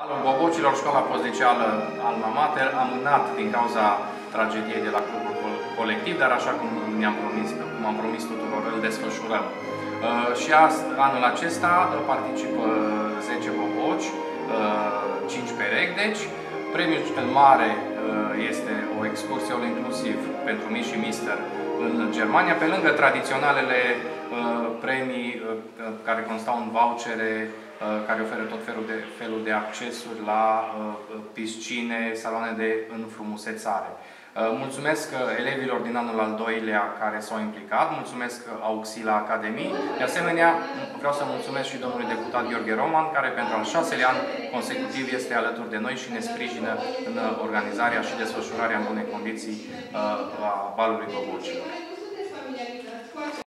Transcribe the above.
Balul Bobocilor, școala postliceală Alma Mater, amânat din cauza tragediei de la clubul colectiv, dar așa cum ne-am promis, cum am promis tuturor, îl desfășurăm. Uh, și anul acesta participă 10 boboci, 5 uh, perechi, deci premiul cel mare uh, este o excursie all inclusiv pentru mici și mister în Germania, pe lângă tradiționalele premii care constau în vouchere, care oferă tot felul de, felul de accesuri la piscine, saloane de înfrumusețare. Uh, mulțumesc uh, elevilor din anul al doilea care s-au implicat, mulțumesc uh, Auxila Academii. De asemenea, vreau să mulțumesc și domnului deputat Gheorghe Roman, care pentru al șaselea an consecutiv este alături de noi și ne sprijină în organizarea și desfășurarea în bune condiții a balului Bobocilor.